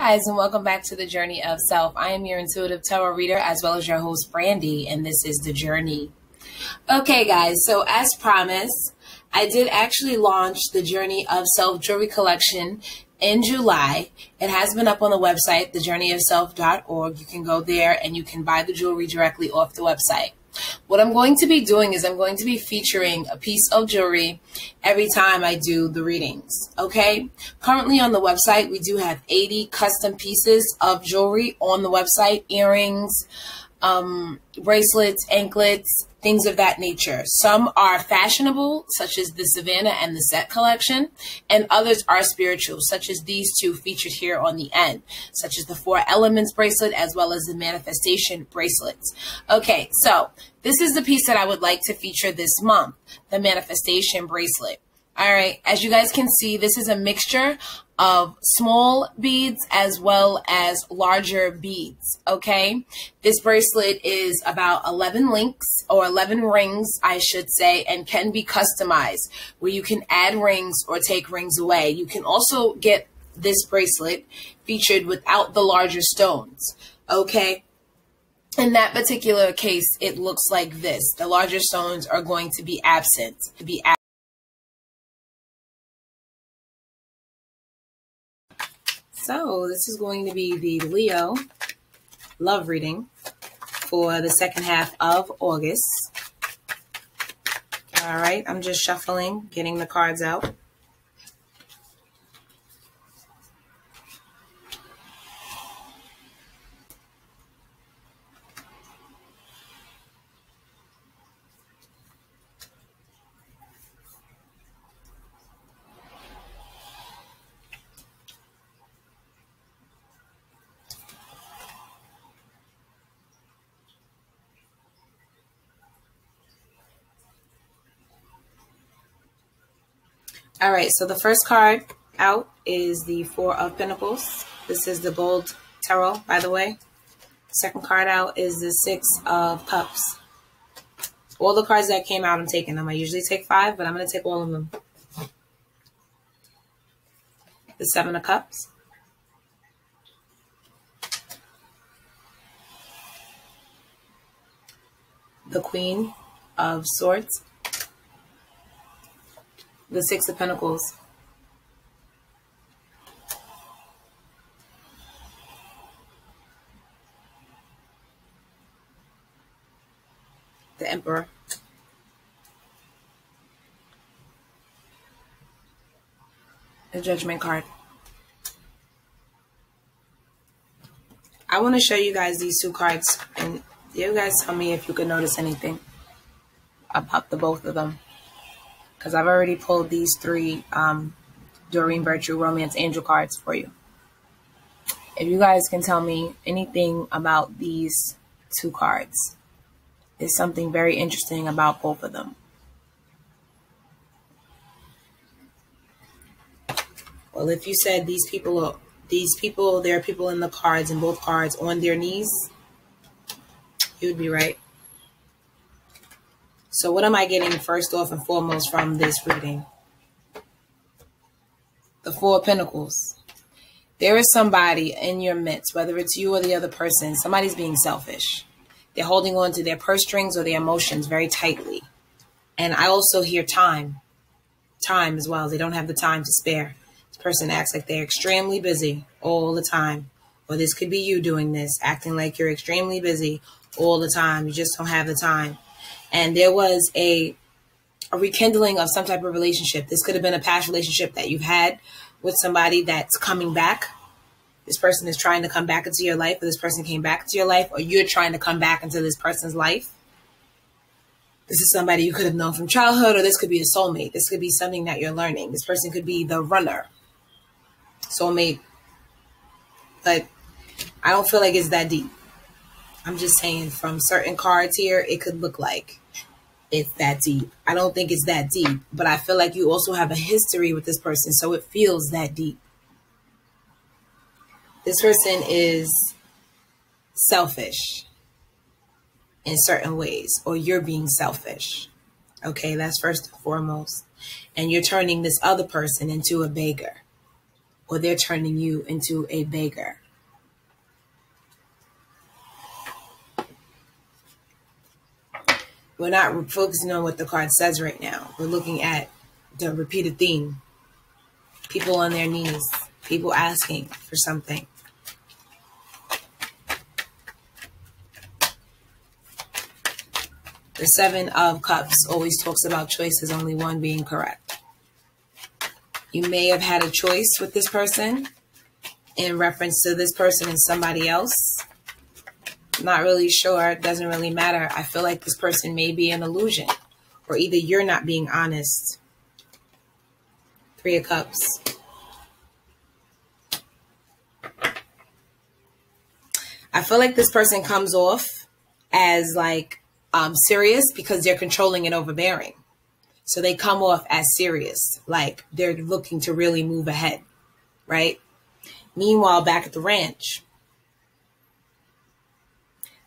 guys, and welcome back to the Journey of Self. I am your intuitive tarot reader as well as your host, Brandy, and this is The Journey. Okay, guys, so as promised, I did actually launch the Journey of Self jewelry collection in July. It has been up on the website, thejourneyofself.org. You can go there and you can buy the jewelry directly off the website. What I'm going to be doing is I'm going to be featuring a piece of jewelry every time I do the readings. Okay. Currently on the website, we do have 80 custom pieces of jewelry on the website, earrings, um, bracelets, anklets, things of that nature. Some are fashionable, such as the Savannah and the Set collection, and others are spiritual, such as these two featured here on the end, such as the Four Elements bracelet as well as the Manifestation bracelets. Okay, so this is the piece that I would like to feature this month, the Manifestation bracelet. All right, as you guys can see, this is a mixture of small beads as well as larger beads, okay? This bracelet is about 11 links or 11 rings, I should say, and can be customized where you can add rings or take rings away. You can also get this bracelet featured without the larger stones, okay? In that particular case, it looks like this. The larger stones are going to be absent, to be absent. So this is going to be the Leo love reading for the second half of August. All right, I'm just shuffling, getting the cards out. All right, so the first card out is the Four of Pentacles. This is the Bold Tarot, by the way. Second card out is the Six of Cups. All the cards that came out, I'm taking them. I usually take five, but I'm going to take all of them. The Seven of Cups. The Queen of Swords the Six of Pentacles. The Emperor. The Judgment card. I want to show you guys these two cards and you guys tell me if you can notice anything about the both of them because I've already pulled these three um, Doreen Virtue Romance Angel cards for you. If you guys can tell me anything about these two cards, there's something very interesting about both of them. Well, if you said these people are these people, there are people in the cards and both cards on their knees, you would be right. So what am I getting first off and foremost from this reading? The Four Pentacles. There is somebody in your midst, whether it's you or the other person, somebody's being selfish. They're holding on to their purse strings or their emotions very tightly. And I also hear time. Time as well. They don't have the time to spare. This person acts like they're extremely busy all the time. Or this could be you doing this, acting like you're extremely busy all the time. You just don't have the time and there was a a rekindling of some type of relationship. This could have been a past relationship that you've had with somebody that's coming back. This person is trying to come back into your life, or this person came back into your life, or you're trying to come back into this person's life. This is somebody you could have known from childhood, or this could be a soulmate. This could be something that you're learning. This person could be the runner, soulmate. But I don't feel like it's that deep. I'm just saying from certain cards here, it could look like it's that deep. I don't think it's that deep, but I feel like you also have a history with this person, so it feels that deep. This person is selfish in certain ways, or you're being selfish. Okay, that's first and foremost. And you're turning this other person into a beggar. or they're turning you into a beggar. We're not focusing on what the card says right now. We're looking at the repeated theme people on their knees, people asking for something. The Seven of Cups always talks about choices, only one being correct. You may have had a choice with this person in reference to this person and somebody else. Not really sure. It doesn't really matter. I feel like this person may be an illusion, or either you're not being honest. Three of Cups. I feel like this person comes off as like um, serious because they're controlling and overbearing. So they come off as serious, like they're looking to really move ahead, right? Meanwhile, back at the ranch,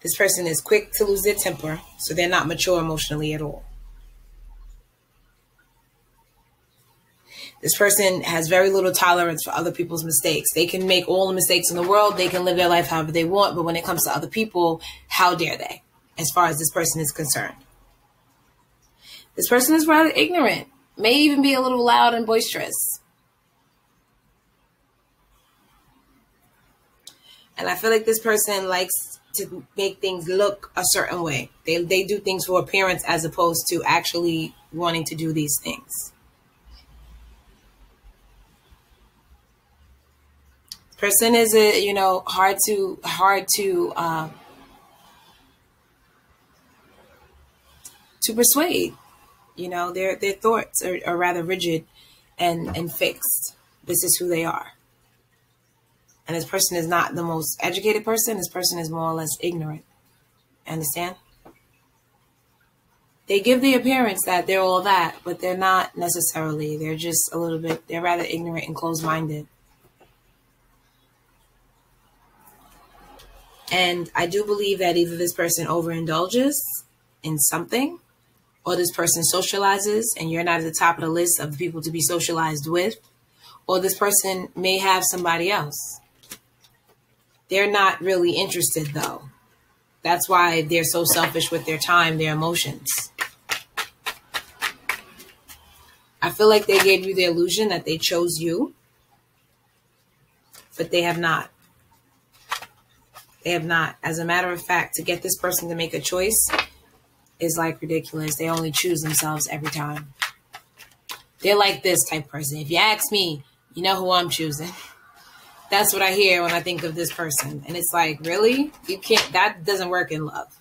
this person is quick to lose their temper, so they're not mature emotionally at all. This person has very little tolerance for other people's mistakes. They can make all the mistakes in the world. They can live their life however they want. But when it comes to other people, how dare they? as far as this person is concerned. This person is rather ignorant, may even be a little loud and boisterous. And I feel like this person likes to make things look a certain way. They, they do things for appearance as opposed to actually wanting to do these things. Person is a you know hard to hard to uh, to persuade. You know, their their thoughts are, are rather rigid and and fixed. This is who they are. And this person is not the most educated person. This person is more or less ignorant. Understand? They give the appearance that they're all that, but they're not necessarily. They're just a little bit, they're rather ignorant and closed minded. And I do believe that either this person overindulges in something or this person socializes and you're not at the top of the list of the people to be socialized with, or this person may have somebody else. They're not really interested though. That's why they're so selfish with their time, their emotions. I feel like they gave you the illusion that they chose you, but they have not. They have not. As a matter of fact, to get this person to make a choice, is like ridiculous. They only choose themselves every time. They're like this type person. If you ask me, you know who I'm choosing. That's what I hear when I think of this person. And it's like, really? You can't, that doesn't work in love.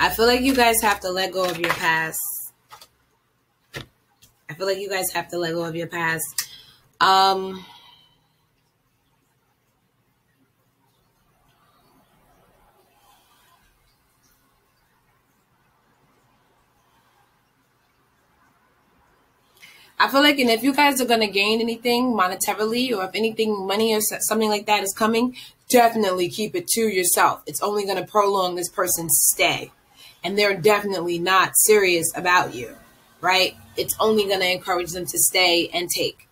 I feel like you guys have to let go of your past. I feel like you guys have to let go of your past um, I feel like, and if you guys are going to gain anything monetarily or if anything, money or something like that is coming, definitely keep it to yourself. It's only going to prolong this person's stay. And they're definitely not serious about you, right? It's only going to encourage them to stay and take.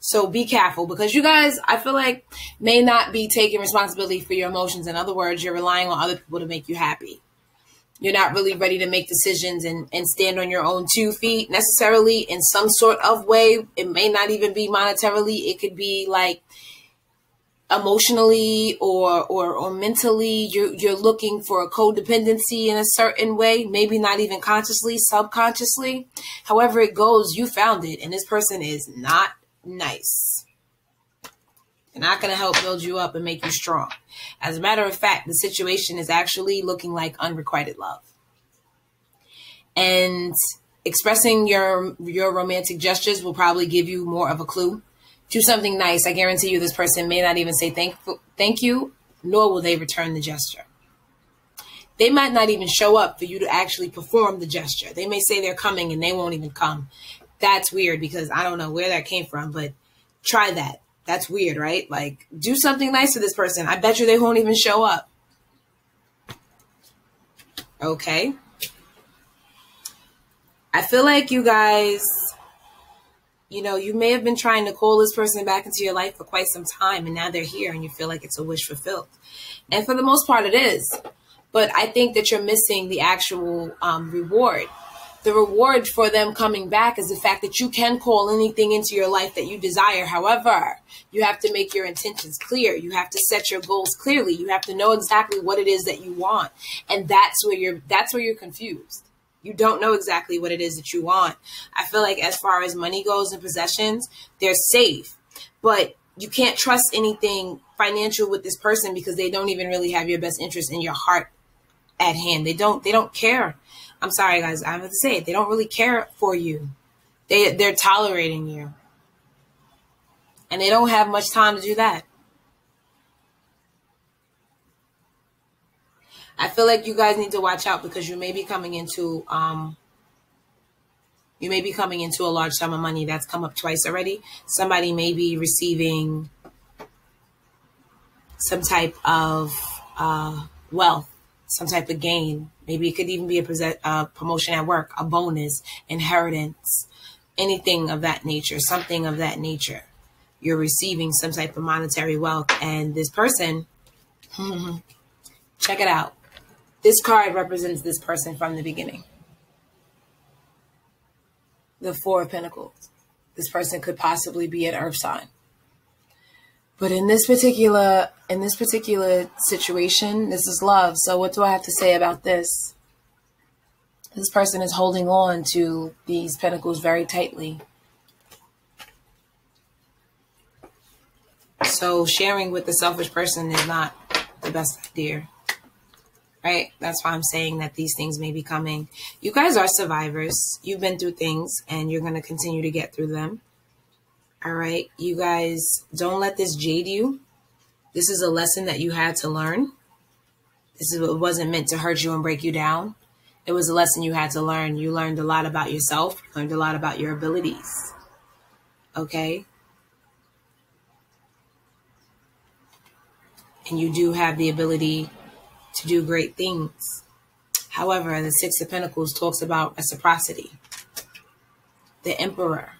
So be careful because you guys, I feel like, may not be taking responsibility for your emotions. In other words, you're relying on other people to make you happy. You're not really ready to make decisions and, and stand on your own two feet necessarily in some sort of way. It may not even be monetarily. It could be like emotionally or or or mentally you're you're looking for a codependency in a certain way maybe not even consciously subconsciously however it goes you found it and this person is not nice. Not going to help build you up and make you strong. As a matter of fact, the situation is actually looking like unrequited love. And expressing your your romantic gestures will probably give you more of a clue. Do something nice. I guarantee you this person may not even say thank thank you, nor will they return the gesture. They might not even show up for you to actually perform the gesture. They may say they're coming and they won't even come that's weird because I don't know where that came from, but try that. That's weird, right? Like, do something nice to this person. I bet you they won't even show up. Okay. I feel like you guys, you know, you may have been trying to call this person back into your life for quite some time, and now they're here, and you feel like it's a wish fulfilled. And for the most part, it is. But I think that you're missing the actual um, reward the reward for them coming back is the fact that you can call anything into your life that you desire. However, you have to make your intentions clear. You have to set your goals clearly. You have to know exactly what it is that you want. And that's where you're that's where you're confused. You don't know exactly what it is that you want. I feel like as far as money goes and possessions, they're safe. But you can't trust anything financial with this person because they don't even really have your best interest in your heart at hand. They don't they don't care I'm sorry, guys. I have to say it. They don't really care for you. They they're tolerating you, and they don't have much time to do that. I feel like you guys need to watch out because you may be coming into um, you may be coming into a large sum of money that's come up twice already. Somebody may be receiving some type of uh, wealth some type of gain. Maybe it could even be a, a promotion at work, a bonus, inheritance, anything of that nature, something of that nature. You're receiving some type of monetary wealth, and this person, check it out. This card represents this person from the beginning. The Four of Pentacles. This person could possibly be an earth sign. But in this particular in this particular situation, this is love. So what do I have to say about this? This person is holding on to these pentacles very tightly. So sharing with the selfish person is not the best idea. Right? That's why I'm saying that these things may be coming. You guys are survivors. You've been through things and you're going to continue to get through them. All right. You guys don't let this jade you. This is a lesson that you had to learn. This is it wasn't meant to hurt you and break you down. It was a lesson you had to learn. You learned a lot about yourself, you learned a lot about your abilities. Okay? And you do have the ability to do great things. However, the Six of Pentacles talks about reciprocity. The Emperor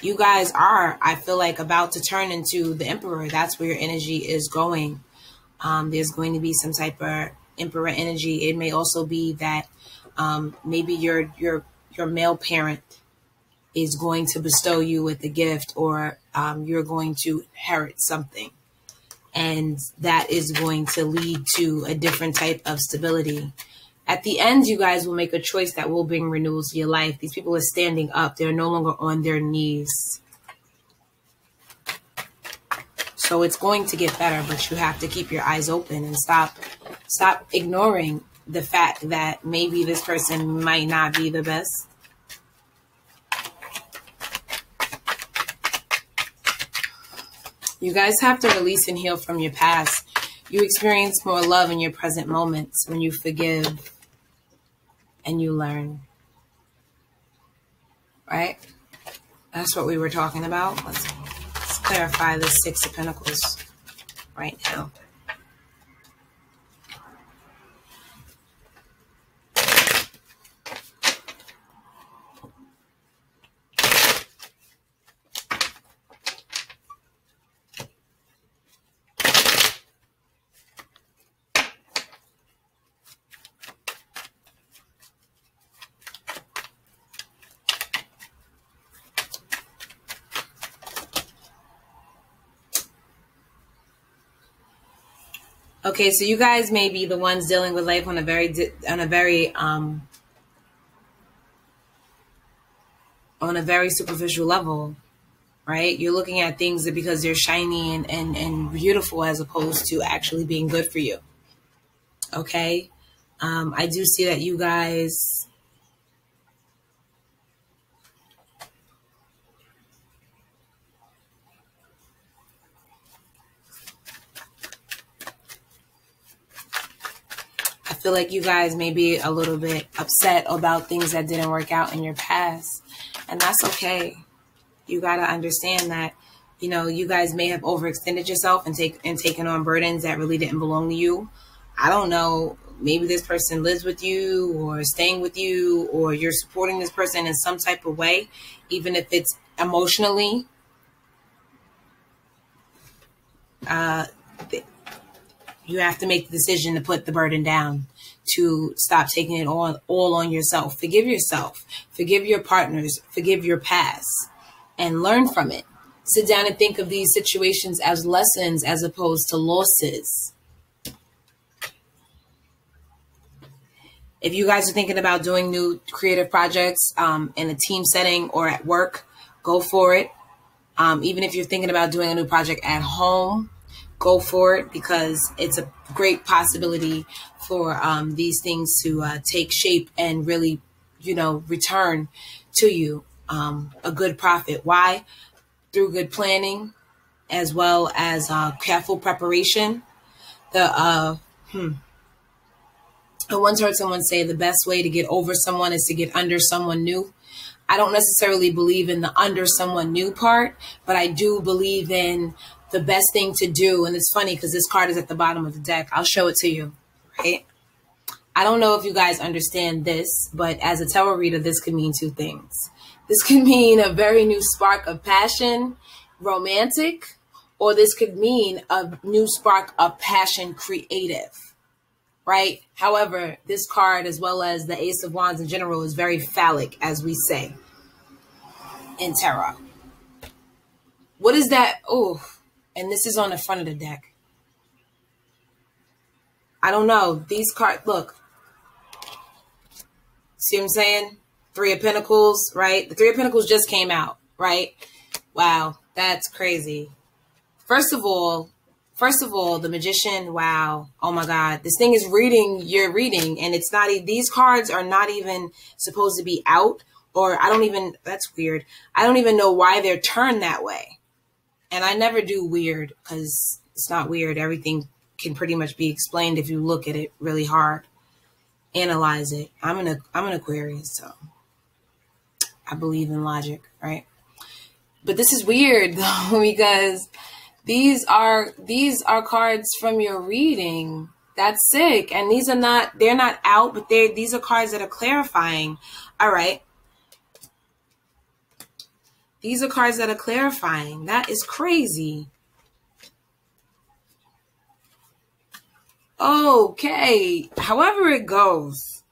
you guys are, I feel like, about to turn into the emperor. That's where your energy is going. Um, there's going to be some type of emperor energy. It may also be that um, maybe your your your male parent is going to bestow you with a gift, or um, you're going to inherit something, and that is going to lead to a different type of stability at the end, you guys will make a choice that will bring renewal to your life. These people are standing up. They're no longer on their knees. So it's going to get better, but you have to keep your eyes open and stop stop ignoring the fact that maybe this person might not be the best. You guys have to release and heal from your past. You experience more love in your present moments when you forgive and you learn. Right? That's what we were talking about. Let's, let's clarify the Six of Pentacles right now. Okay, so you guys may be the ones dealing with life on a very on a very um on a very superficial level, right? You're looking at things that because they're shiny and, and, and beautiful as opposed to actually being good for you. Okay. Um, I do see that you guys feel like you guys may be a little bit upset about things that didn't work out in your past. And that's okay. You got to understand that, you know, you guys may have overextended yourself and take and taken on burdens that really didn't belong to you. I don't know. maybe this person lives with you or staying with you or you're supporting this person in some type of way, even if it's emotionally. Uh, you have to make the decision to put the burden down to stop taking it all all on yourself. Forgive yourself. Forgive your partners. Forgive your past and learn from it. Sit down and think of these situations as lessons as opposed to losses. If you guys are thinking about doing new creative projects um, in a team setting or at work, go for it. Um, even if you're thinking about doing a new project at home, go for it because it's a great possibility for um, these things to uh, take shape and really, you know, return to you um, a good profit. Why? Through good planning as well as uh, careful preparation. The uh, hmm. I once heard someone say the best way to get over someone is to get under someone new. I don't necessarily believe in the under someone new part, but I do believe in the best thing to do. And it's funny because this card is at the bottom of the deck. I'll show it to you, right? I don't know if you guys understand this, but as a tarot reader, this could mean two things. This could mean a very new spark of passion, romantic, or this could mean a new spark of passion, creative, right? However, this card, as well as the Ace of Wands in general, is very phallic, as we say in tarot. What is that? Oh, and this is on the front of the deck. I don't know. These cards, look. See what I'm saying? Three of Pentacles, right? The Three of Pentacles just came out, right? Wow, that's crazy. First of all, first of all, the Magician, wow. Oh my God. This thing is reading your reading and it's not, these cards are not even supposed to be out or I don't even, that's weird. I don't even know why they're turned that way and I never do weird because it's not weird. Everything can pretty much be explained if you look at it really hard, analyze it. I'm an I'm an Aquarius, so I believe in logic, right? But this is weird though because these are these are cards from your reading. That's sick, and these are not they're not out, but they these are cards that are clarifying. All right. These are cards that are clarifying. That is crazy. Okay. However it goes,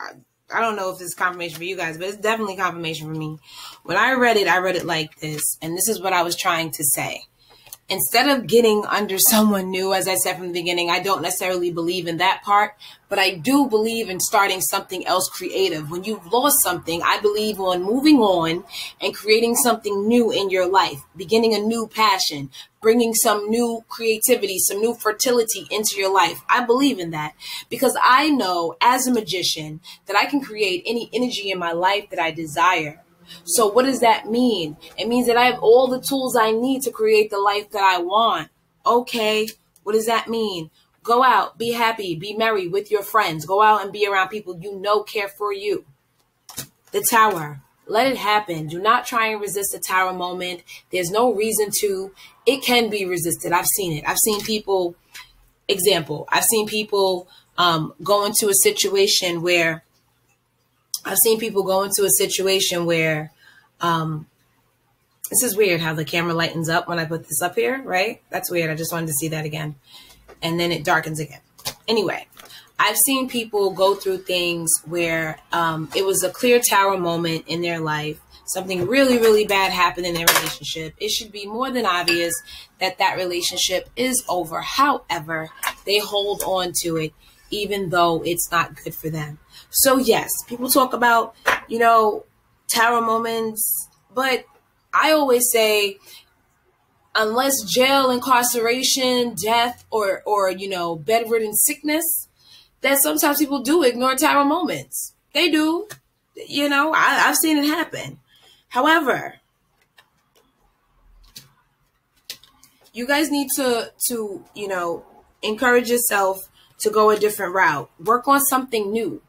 I, I don't know if it's confirmation for you guys, but it's definitely confirmation for me. When I read it, I read it like this, and this is what I was trying to say instead of getting under someone new, as I said from the beginning, I don't necessarily believe in that part, but I do believe in starting something else creative. When you've lost something, I believe on moving on and creating something new in your life, beginning a new passion, bringing some new creativity, some new fertility into your life. I believe in that because I know as a magician that I can create any energy in my life that I desire. So what does that mean? It means that I have all the tools I need to create the life that I want. Okay, what does that mean? Go out, be happy, be merry with your friends. Go out and be around people you know care for you. The tower. Let it happen. Do not try and resist the tower moment. There's no reason to. It can be resisted. I've seen it. I've seen people, example, I've seen people um, go into a situation where I've seen people go into a situation where um, this is weird how the camera lightens up when I put this up here, right? That's weird. I just wanted to see that again. And then it darkens again. Anyway, I've seen people go through things where um, it was a clear tower moment in their life. Something really, really bad happened in their relationship. It should be more than obvious that that relationship is over. However, they hold on to it even though it's not good for them. So yes, people talk about, you know, tower moments, but I always say unless jail, incarceration, death, or or you know, bedridden sickness, that sometimes people do ignore tower moments. They do. You know, I, I've seen it happen. However, you guys need to to, you know, encourage yourself to go a different route. Work on something new.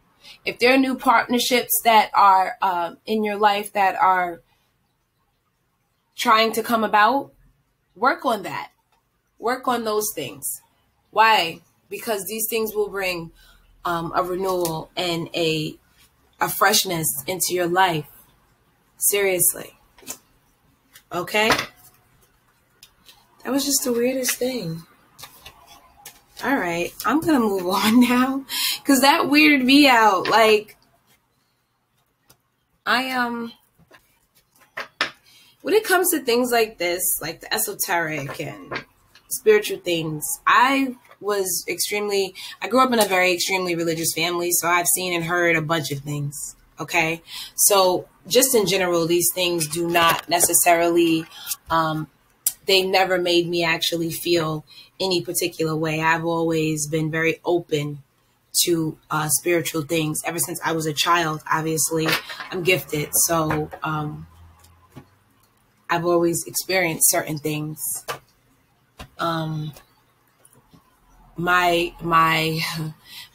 If there are new partnerships that are uh, in your life that are trying to come about, work on that. Work on those things. Why? Because these things will bring um, a renewal and a a freshness into your life. Seriously. Okay? That was just the weirdest thing. All right, I'm gonna move on now because that weirded me out. Like, I um, when it comes to things like this, like the esoteric and spiritual things, I was extremely. I grew up in a very extremely religious family, so I've seen and heard a bunch of things. Okay, so just in general, these things do not necessarily um, they never made me actually feel any particular way. I've always been very open to uh, spiritual things ever since I was a child. Obviously, I'm gifted, so um, I've always experienced certain things. Um, my my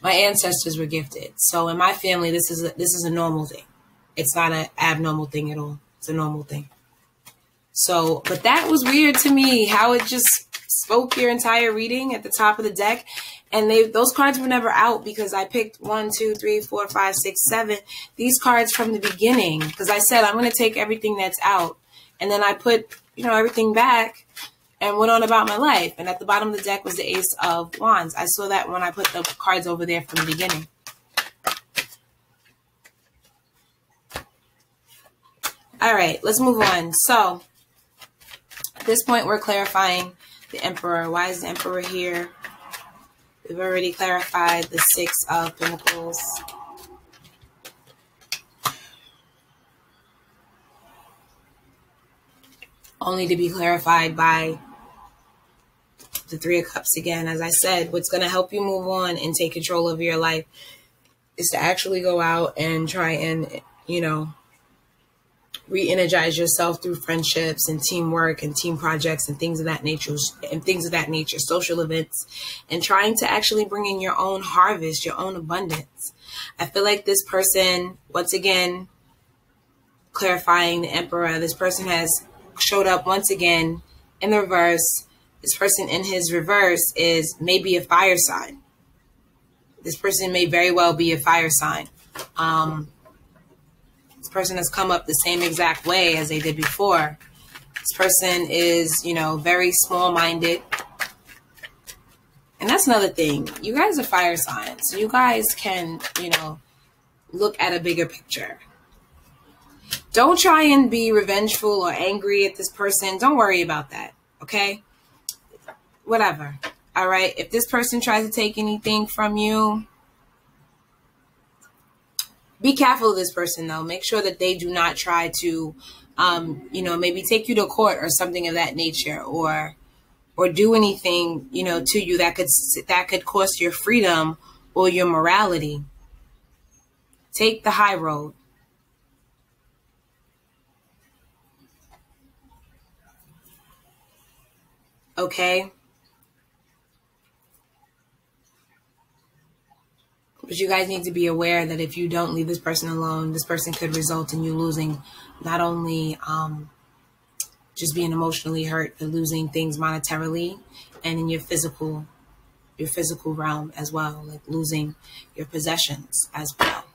my ancestors were gifted, so in my family, this is a, this is a normal thing. It's not an abnormal thing at all. It's a normal thing. So, but that was weird to me how it just spoke your entire reading at the top of the deck. And they those cards were never out because I picked one, two, three, four, five, six, seven. These cards from the beginning. Because I said I'm gonna take everything that's out. And then I put, you know, everything back and went on about my life. And at the bottom of the deck was the Ace of Wands. I saw that when I put the cards over there from the beginning. All right, let's move on. So at this point, we're clarifying the Emperor. Why is the Emperor here? We've already clarified the Six of Pentacles. Only to be clarified by the Three of Cups again. As I said, what's going to help you move on and take control of your life is to actually go out and try and, you know, re-energize yourself through friendships and teamwork and team projects and things of that nature and things of that nature social events and trying to actually bring in your own harvest your own abundance. I feel like this person once again clarifying the emperor this person has showed up once again in the reverse. This person in his reverse is maybe a fire sign. This person may very well be a fire sign. Um, this person has come up the same exact way as they did before. This person is, you know, very small minded. And that's another thing. You guys are fire signs. You guys can, you know, look at a bigger picture. Don't try and be revengeful or angry at this person. Don't worry about that. Okay? Whatever. All right. If this person tries to take anything from you, be careful of this person though. Make sure that they do not try to, um, you know, maybe take you to court or something of that nature, or or do anything, you know, to you that could that could cost your freedom or your morality. Take the high road. Okay? But you guys need to be aware that if you don't leave this person alone, this person could result in you losing not only um, just being emotionally hurt, but losing things monetarily and in your physical, your physical realm as well, like losing your possessions as well.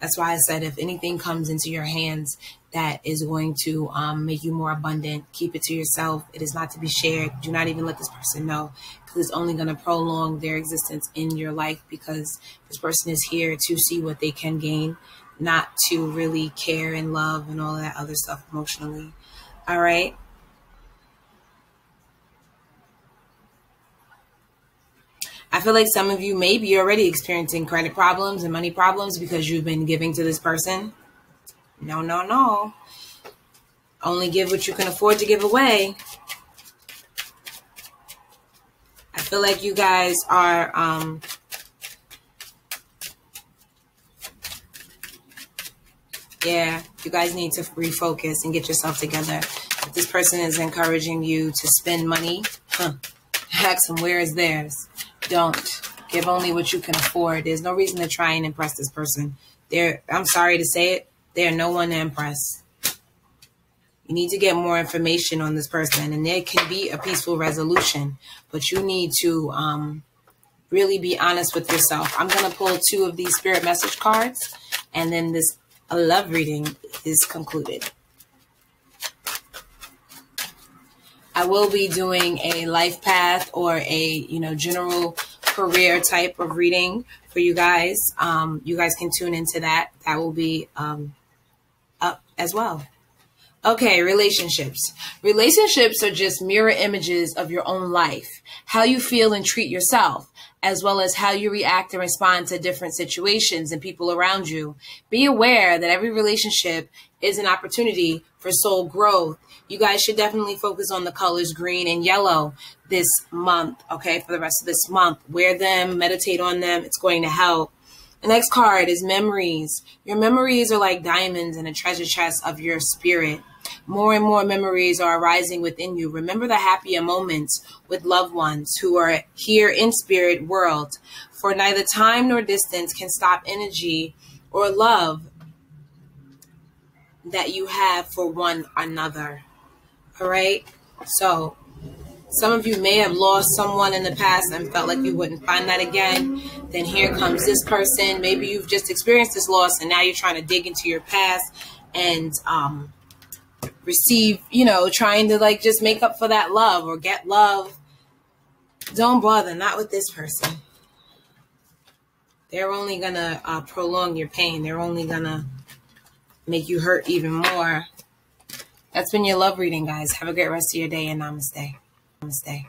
That's why I said if anything comes into your hands that is going to um, make you more abundant, keep it to yourself. It is not to be shared. Do not even let this person know because it's only going to prolong their existence in your life because this person is here to see what they can gain, not to really care and love and all that other stuff emotionally. All right. I feel like some of you may be already experiencing credit problems and money problems because you've been giving to this person. No, no, no. Only give what you can afford to give away. I feel like you guys are um, yeah, you guys need to refocus and get yourself together. If this person is encouraging you to spend money, huh, ask them where is theirs. Don't. Give only what you can afford. There's no reason to try and impress this person. They're, I'm sorry to say it, they're no one to impress. You need to get more information on this person, and there can be a peaceful resolution, but you need to um, really be honest with yourself. I'm going to pull two of these spirit message cards, and then this love reading is concluded. I will be doing a life path or a, you know, general career type of reading for you guys. Um, you guys can tune into that. That will be um, up as well. Okay, relationships. Relationships are just mirror images of your own life, how you feel and treat yourself, as well as how you react and respond to different situations and people around you. Be aware that every relationship is an opportunity for soul growth. You guys should definitely focus on the colors green and yellow this month, okay, for the rest of this month. Wear them, meditate on them. It's going to help. The next card is memories. Your memories are like diamonds in a treasure chest of your spirit. More and more memories are arising within you. Remember the happier moments with loved ones who are here in spirit world. For neither time nor distance can stop energy or love that you have for one another. All right? So, some of you may have lost someone in the past and felt like you wouldn't find that again. Then here comes this person. Maybe you've just experienced this loss and now you're trying to dig into your past and um, receive, you know, trying to like just make up for that love or get love. Don't bother, not with this person. They're only going to uh, prolong your pain. They're only going to make you hurt even more. That's been your love reading, guys. Have a great rest of your day and namaste. Namaste.